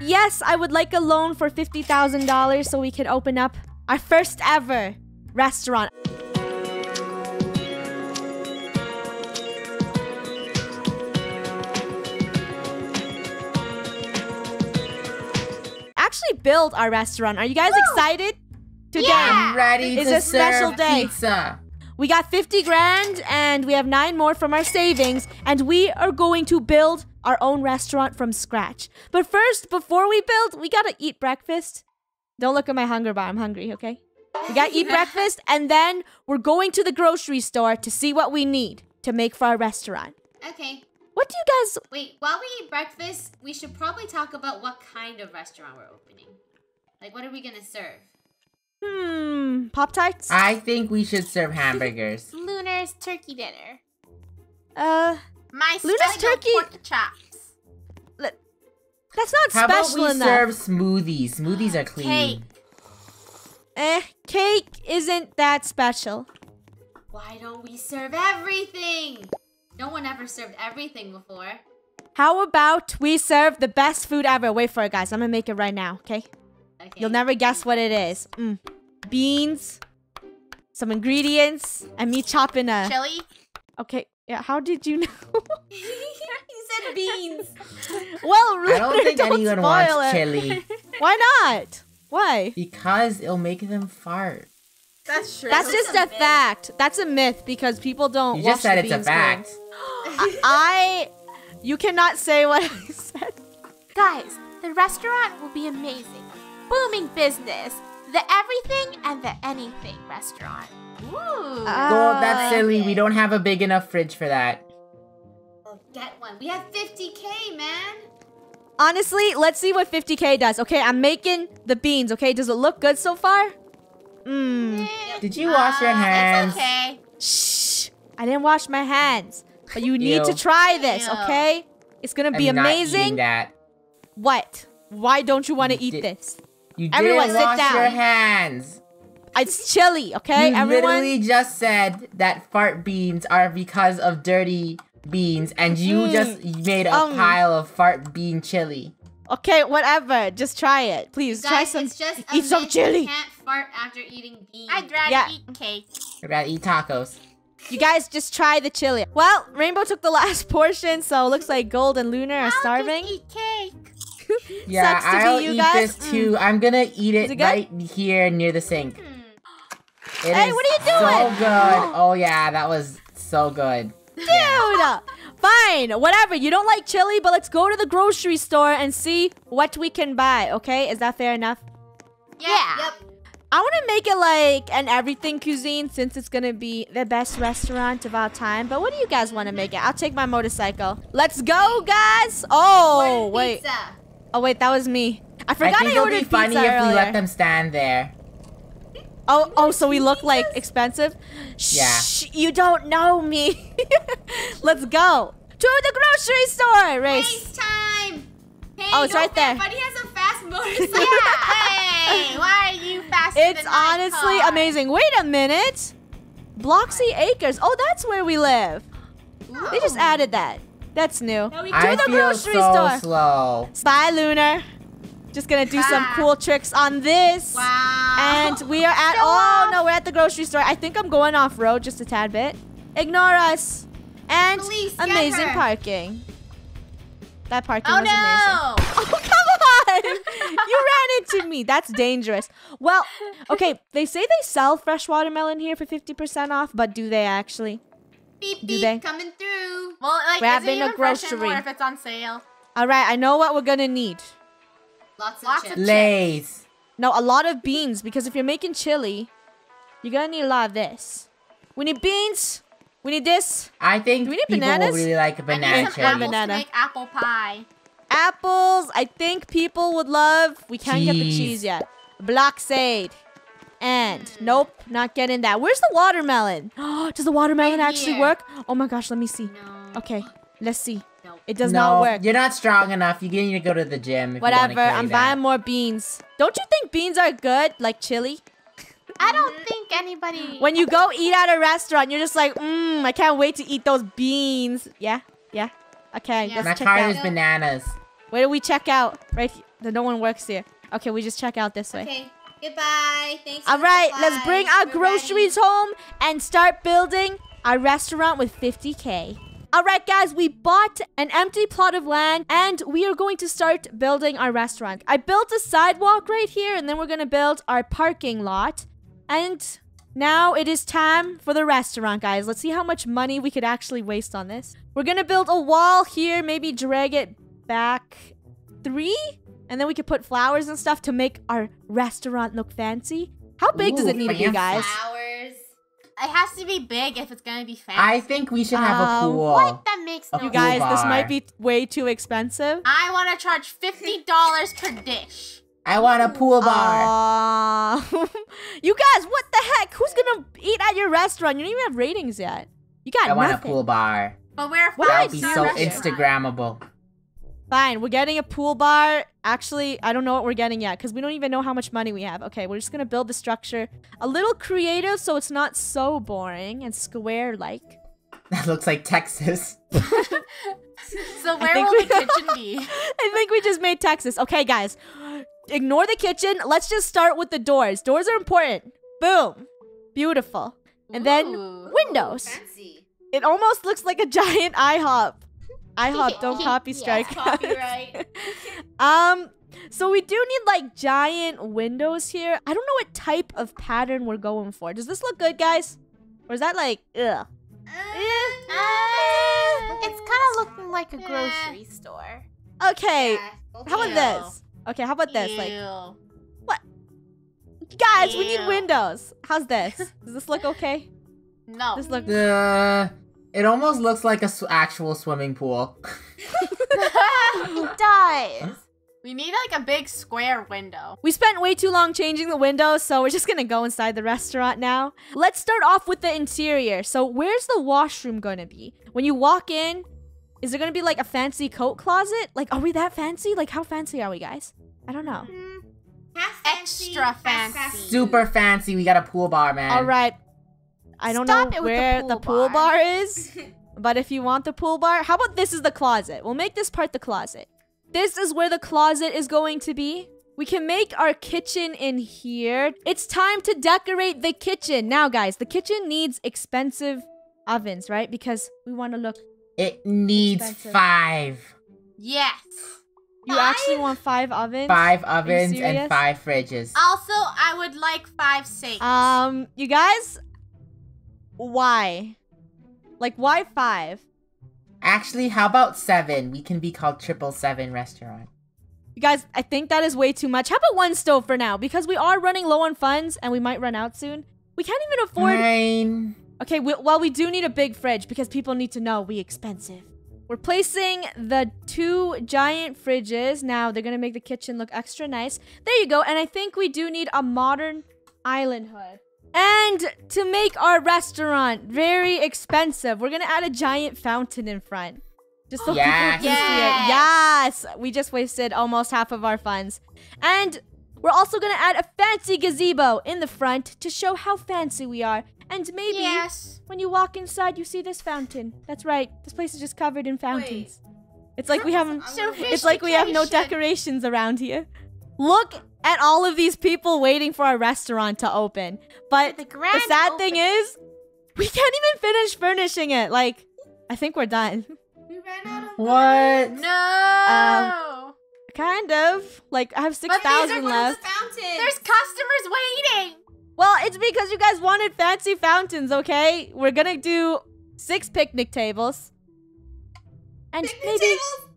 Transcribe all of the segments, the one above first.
Yes, I would like a loan for $50,000 so we can open up our first ever restaurant. Actually build our restaurant. Are you guys excited? Today I'm ready It's to a special day. pizza. we got 50 grand and we have nine more from our savings and we are going to build our own restaurant from scratch. But first, before we build, we gotta eat breakfast. Don't look at my hunger bar. I'm hungry, okay? We gotta eat breakfast and then we're going to the grocery store to see what we need to make for our restaurant. Okay. What do you guys Wait, while we eat breakfast, we should probably talk about what kind of restaurant we're opening. Like, what are we gonna serve? Hmm, Pop Tarts? I think we should serve hamburgers. Lunar's turkey dinner. Uh, My Luna's special turkey- pork chops. that's not How about we enough. serve smoothies? Smoothies are clean. Cake. eh, cake isn't that special. Why don't we serve everything? No one ever served everything before. How about we serve the best food ever? Wait for it, guys. I'm gonna make it right now, okay? Okay. You'll never guess what it is. Mm. Beans, some ingredients, and me chopping a. Chili. Okay, yeah. How did you know? he said beans. well, I don't Ruler, think anyone spoil wants it. chili Why not? Why? because it'll make them fart. That's true. That's That's just a a fact. That's a myth because people don't. You wash just said the it's a beans fact. clean. I, you cannot say what I said. Guys, the restaurant will be amazing. Booming business. The everything and the anything restaurant. Ooh. Well, Uh, that's silly. We don't have a big enough fridge for that. Well, get one. We have 50k, man. Honestly, let's see what 50k does. Okay, I'm making the beans. Okay, does it look good so far? Mmm. Did you wash your Uh, hands? It's okay. Shh. I didn't wash my hands. But you need to try this, okay? It's gonna be I'm not eating amazing. that. What? Why don't you want to eat did- this? You Everyone, didn't sit wash down. your hands. It's chili, okay? you Everyone. literally just said that fart beans are because of dirty beans, and you Mm. just made a Um. pile of fart bean chili. Okay, whatever. Just try it, please. try some. it's just eat some chili. You can't fart after eating beans. I'd rather Yeah. eat cake. I'd rather eat tacos. You guys just try the chili. Well, Rainbow took the last portion, so it looks like Gold and Lunar are I'll starving. Just eat cake. Yeah, Sucks to I'll you eat guys. this too. I'm gonna eat it, it right here near the sink. Hmm. It Hey, is what are you doing? So good. Oh yeah, that was so good. Dude! Fine, whatever. You don't like chili, but let's go to the grocery store and see what we can buy, okay? Is that fair enough? Yeah. Yep. I want to make it like an everything cuisine since it's going to be the best restaurant of all time. But what do you guys want to make it? I'll take my motorcycle. Let's go, guys! Oh, wait. Pizza. Oh, wait, that was me. I forgot I forgot think I, it'll be funny pizza if we earlier. let them stand there. Oh, oh, so we look like expensive? Yeah. Shh, you don't know me. Let's go to the grocery store, Race. Race time. Hey, Oh, it's go right there. Buddy has a fast motorcycle. hey, why are you faster It's than my honestly car? amazing. Wait a minute. Bloxy Acres. Oh, that's where we live. They just oh. added that. That's new. No, we To I the feel grocery so store. slow. Bye, Lunar. Just gonna do some cool tricks on this. Wow. And we are at Show oh off. no, we're at the grocery store. I think I'm going off road just a tad bit. Ignore us. And Police, get amazing her. parking. That parking Oh was amazing. no! Oh, come on! you ran into me. That's dangerous. Well, okay, they say they sell fresh watermelon here for 50% off, but do they actually? beep do beep they? coming through. Well, like, Grabbing is it a even fresh grocery. anymore if it's on sale? All right, I know what we're gonna need. Lots of Lots chips. of Lays. No, a lot of beans because if you're making chili, you're gonna need a lot of this. We need beans. We need this. I think Do we need people bananas? will really like I banana need some apples Banana. to make apple pie. Apples. I think people would love. We can't get the Cheese. cheese yet. Blockade. And nope, not getting that. Where's the watermelon? Does the watermelon Right actually here. work? Oh my gosh, let me see. No. Okay, let's see. No. It does no, not work. You're not strong enough. You need to go to the gym. If Whatever. wanna I'm that. buying more beans. Don't you think beans are good, like chili? I don't think anybody. When you go eat at a restaurant, you're just like, mmm, I can't wait to eat those beans. Yeah, yeah. Okay, Yeah. let's My check car out. is bananas. Where do we check out? Right. he- Then no one works here. Okay, we just check out this way. Okay. Goodbye. Thanks. for All the right, let's bring our We're groceries home and start building our restaurant with 50k. All right, guys, we bought an empty plot of land and we are going to start building our restaurant. I built a sidewalk right here and then we're going to build our parking lot. And now it is time for the restaurant, guys. Let's see how much money we could actually waste on this. We're going to build a wall here, maybe drag it back three and then we could put flowers and stuff to make our restaurant look fancy. How big does it need to be, guys? Flowers. It has to be big if it's gonna be fancy. I think we should have a Um, pool. What? That makes no You cool guys, this might be way too expensive. I want to charge fifty dollars per dish. I want a pool bar. Aw. you guys, what the heck? Who's gonna eat at your restaurant? You don't even have ratings yet. You got I want a pool bar. But we're What That I would be so restaurant. Instagrammable. Fine, we're getting a pool bar. Actually, I don't know what we're getting yet because we don't even know how much money we have. Okay, we're just gonna build the structure a little creative so it's not so boring and square-like. That looks like Texas. So where think will we- the kitchen be? I think we just made Texas. Okay, guys. Ignore the kitchen. Let's just start with the doors. Doors are important. Boom. Beautiful. And then windows. Fancy. It almost looks like a giant IHOP. IHOP, don't copy Yeah, strike. Copyright. um, so we do need like giant windows here. I don't know what type of pattern we're going for. Does this look good, guys? Or is that like, ugh? Uh, it's kind of looking like a grocery store. Okay. Yeah, How about this? Okay, how about this? Like, what? guys, we need windows. How's this? Does this look okay? no. This look Uh, it almost looks like a s- actual swimming pool. it does. We need like a big square window. We spent way too long changing the windows, so we're just gonna go inside the restaurant now. Let's start off with the interior. So, where's the washroom gonna be? When you walk in, is there gonna be like a fancy coat closet? Like, are we that fancy? Like, how fancy are we, guys? I don't know. Mm, half fancy, Extra half fancy. Super fancy. We got a pool bar, man. All right. I don't Stop know it with the where pool the pool bar. bar is, but if you want the pool bar, how about this is the closet? We'll make this part the closet. This is where the closet is going to be. We can make our kitchen in here. It's time to decorate the kitchen. Now, guys, the kitchen needs expensive ovens, right? Because we want to look. It needs Expensive. five. Yes. You actually want five ovens? Five ovens and five fridges. Also, I would like five sinks. Um, you guys, why? Like, why five? Actually, how about seven? We can be called Triple Seven Restaurant. You guys, I think that is way too much. How about one stove for now? Because we are running low on funds and we might run out soon. We can't even afford. Fine. Okay, we, well, we do need a big fridge because people need to know we expensive. We're placing the two giant fridges. Now they're gonna make the kitchen look extra nice. There you go. And I think we do need a modern island hood. And to make our restaurant very expensive, we're gonna add a giant fountain in front. Just so Yes. people can see it. Yes! We just wasted almost half of our funds. And we're also gonna add a fancy gazebo in the front to show how fancy we are. And maybe yes. when you walk inside, you see this fountain. That's right. This place is just covered in fountains. It's like we haven't. So It's like we have no decorations around here. Look at all of these people waiting for our restaurant to open. But The the sad thing is, we can't even finish furnishing it. Like, I think we're done. We ran out of What? No. Um, kind of. Like, I have these are 6,000 ones left. fountains. There's customers waiting. Well, it's because you guys wanted fancy fountains, okay? We're gonna do six picnic tables. And Picnic maybe tables?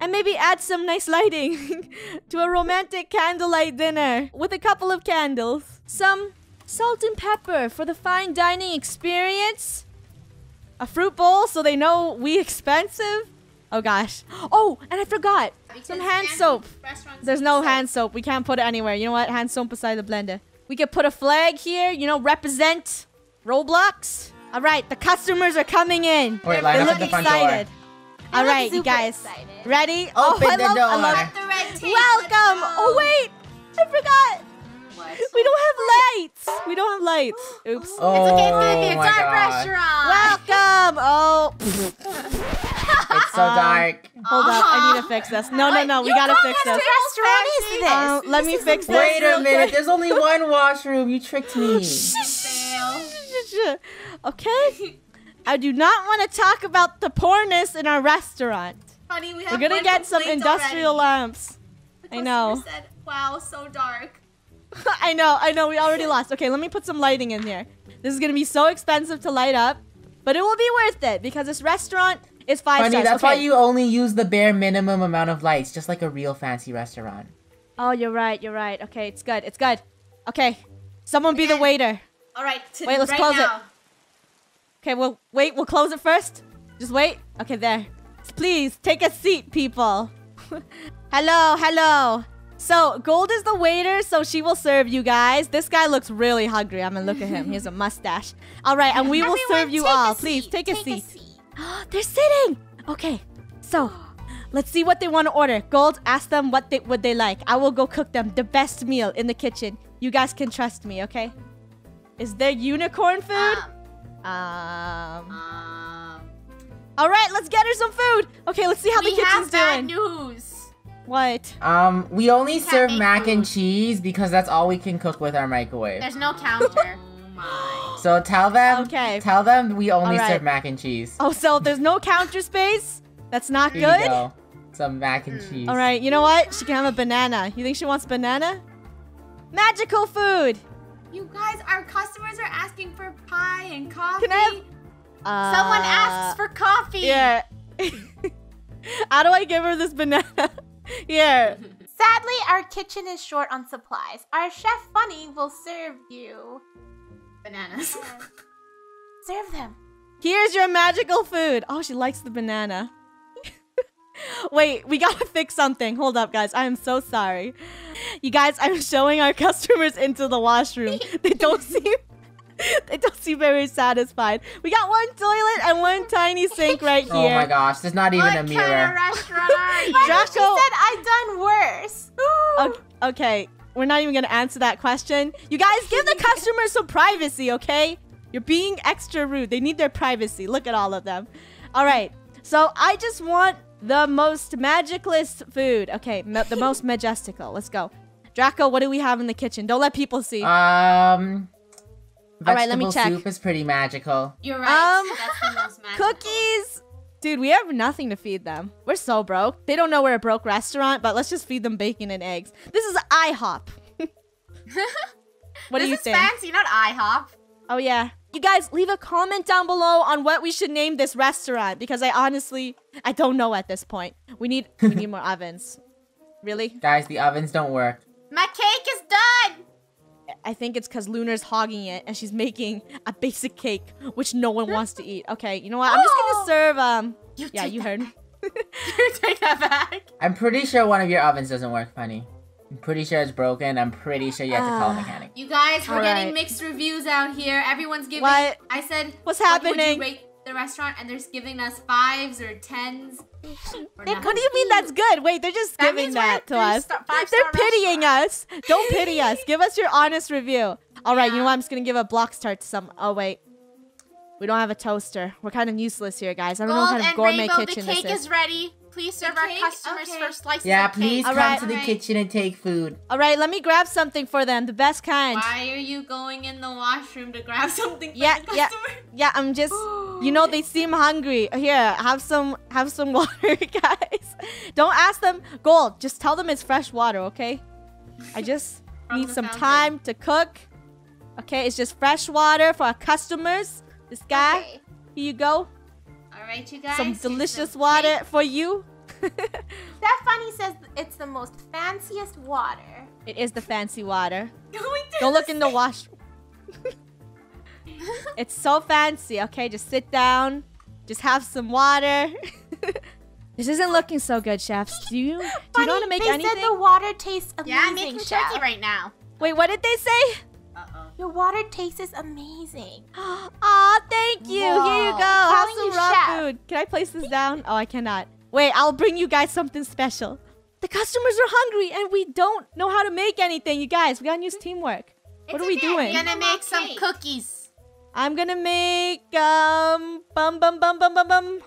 And maybe add some nice lighting to a romantic candlelight dinner with a couple of candles. Some salt and pepper for the fine dining experience. A fruit bowl so they know we expensive. Oh gosh. Oh, and I forgot. Because Some hand soap. There's no soap. hand soap. We can't put it anywhere. You know what? Hand soap beside the blender. We could put a flag here, you know, represent Roblox. All right, the customers are coming in. Wait, line They up look at the front excited. Door. All look right, you guys. excited. Ready? oh, Open I the love, I door. love Cut the red tape. Welcome. Oh wait, I forgot. What? We don't have lights. We don't have lights. Oops. Oh, It's okay. It's gonna be a my dark God. restaurant. Welcome. Oh. It's so Um, dark. Hold up, I need to fix this. No, no, no, we gotta fix What this. restaurant is this? Um, let me fix this. Wait a minute. There's only one washroom. You tricked me. Okay. I do not want to talk about the poorness in our restaurant. Honey, we have We're gonna get some industrial already. lamps. The I know. customer Said, wow, so dark. I know, I know, we already lost. Okay, let me put some lighting in here. This is gonna be so expensive to light up, but it will be worth it because this restaurant is five Honey, stars. that's okay. why you only use the bare minimum amount of lights, just like a real fancy restaurant. Oh, you're right, you're right. Okay, it's good, it's good. Okay, someone be the waiter. All right, to, Wait, let's right close it. Okay, well, wait, we'll close it first. Just wait. Okay, there. Please take a seat, people. hello, hello. So, Gold is the waiter, so she will serve you guys. This guy looks really hungry. I'm gonna look at him. He has a mustache. All right, and we will Everyone, serve you take a all. Please seat, take a take seat. seat. They're sitting. Okay, so let's see what they want to order. Gold, ask them what they would they like. I will go cook them the best meal in the kitchen. You guys can trust me, okay? Is there unicorn food? Um, Um. um, All right, let's get her some food. Okay, let's see how we the kitchen's have bad doing. news. What? Um, we only can't serve make mac and cheese because that's all we can cook with our microwave. There's no counter. oh. So tell them, Okay. tell them we only Alright. serve mac and cheese. Oh, so there's no counter space? That's not Here good. you go. Some mac and cheese. All right, you know what? She can have a banana. You think she wants banana? Magical food. You guys, our customers are asking for pie and coffee. Can I have- Uh, Someone asks for coffee. Yeah. How do I give her this banana? Here. Sadly, our kitchen is short on supplies. Our chef Funneh will serve you. Bananas. Serve them. Here's your magical food. Oh, she likes the banana. Wait, we gotta fix something. Hold up, guys. I am so sorry. You guys, I'm showing our customers into the washroom. They don't seem they don't seem very satisfied. We got one toilet and one tiny sink right here. Oh my gosh, there's not even what a kind of mirror. restaurant are you? Draco- She said I've done worse. O- Okay, we're not even gonna answer that question. You guys, give the customers some privacy, okay? You're being extra rude. They need their privacy. Look at all of them. All right, so I just want the most magicless food. Okay, ma- the most majestical. Let's go. Draco, what do we have in the kitchen? Don't let people see. Um, vegetable All right, let me check. soup is pretty magical. You're right. Um, That's the most magical. Cookies. Dude, we have nothing to feed them. We're so broke. They don't know we're a broke restaurant, but let's just feed them bacon and eggs. This is IHOP. what do this you is think? fancy, not IHOP. Oh yeah. You guys leave a comment down below on what we should name this restaurant because I honestly I don't know at this point. We need we need more ovens. Really? Guys, the ovens don't work. My cake is done. I think it's cuz Lunar's hogging it and she's making a basic cake which no one wants to eat. Okay, you know what? I'm just going to serve um You Yeah, you that heard. You take that back. I'm pretty sure one of your ovens doesn't work, Funneh. I'm pretty sure it's broken. I'm pretty sure you have to call a Ah. mechanic. You guys, we're All getting right. mixed reviews out here. Everyone's giving. What? I said. What's What would happening? you rate the restaurant? And they're giving us fives or tens. Or They. What do you mean that's good? Wait, they're just That giving that to us. star- They're star pitying us. Don't pity us. Give us your honest review. All right, you know what? I'm just gonna give a block start to some. Oh wait, we don't have a toaster. We're kind of useless here, guys. I don't know Gold what kind of and gourmet Rainbow, kitchen the cake this is. is ready. Please serve our customers Okay. first slices Yeah, of cake. please come Alright. to the Alright. kitchen and take food. All right, let me grab something for them, the best kind. Why are you going in the washroom to grab something for Yeah, the yeah, customer? yeah. I'm just, you know, they seem hungry. Here, have some, have some water, guys. Don't ask them. Gold, just tell them it's fresh water, okay? I just need some fountain. time to cook. Okay, it's just fresh water for our customers. This guy, Okay. here you go. All right, you guys. Some delicious some water cake. for you. That Funneh says it's the most fanciest water. It is the fancy water. Going to Don't look in the wash. it's so fancy. Okay, just sit down. Just have some water. this isn't looking so good, chefs. Do you do you know how to make they anything? said the water tastes amazing. Yeah, I'm making chef. turkey right now. Wait, what did they say? Uh-oh. Your water tastes amazing. Aw, thank you. Here you Whoa, go. Have some raw chef. food. Can I place this down? Oh, I cannot. Wait, I'll bring you guys something special. The customers are hungry and we don't know how to make anything, you guys. We gotta use teamwork. What It's are we doing? I'm gonna make some cookies. I'm gonna make um bum bum bum bum bum bum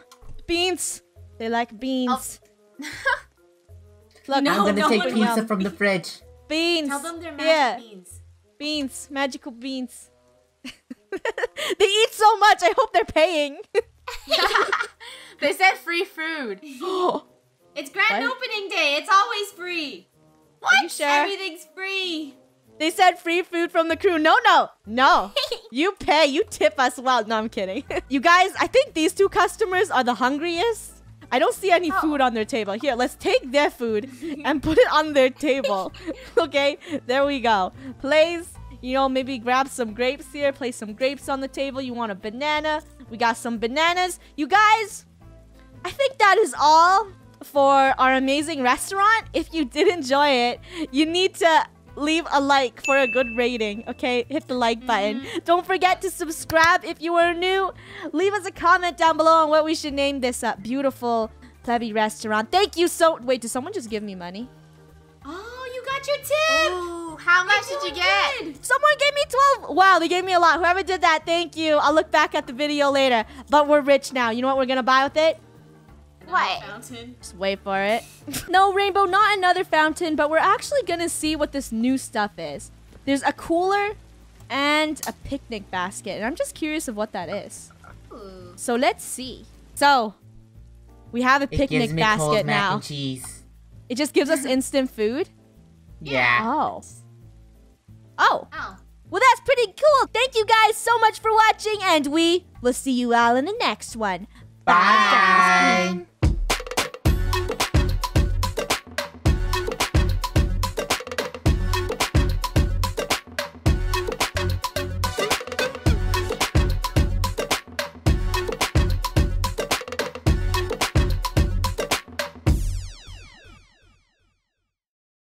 beans. They like beans. Look, I'm gonna no take pizza from the fridge. beans. Tell them they're mashed yeah, beans. Beans, magical beans. they eat so much. I hope they're paying. They said free food. It's grand What? opening day. It's always free. You sure? Everything's free. They said free food from the Krew. No, no, no. you pay. You tip us well. No, I'm kidding. you guys, I think these two customers are the hungriest. I don't see any oh. food on their table. Here, let's take their food and put it on their table. okay, there we go. Place, you know, maybe grab some grapes here. Place some grapes on the table. You want a banana? We got some bananas. You guys, I think that is all for our amazing restaurant. If you did enjoy it, you need to leave a like for a good rating. Okay, hit the like button. Don't forget to subscribe if you are new. Leave us a comment down below on what we should name this uh, beautiful plebby restaurant. Thank you so. Wait, did someone just give me money? Oh, you got your tip. Ooh, how much did you get? Someone gave me 12. Wow, they gave me a lot. Whoever did that, thank you. I'll look back at the video later. But we're rich now. You know what we're gonna buy with it? What? Fountain. Just wait for it. no, Rainbow, not another fountain, but we're actually gonna see what this new stuff is. There's a cooler and a picnic basket, and I'm just curious of what that is. Ooh. So let's see. So we have a It picnic gives me cold basket mac now. and cheese. It just gives us instant food. Yeah. Oh. Oh. Oh. Well, that's pretty cool. Thank you guys so much for watching, and we will see you all in the next one. Bye.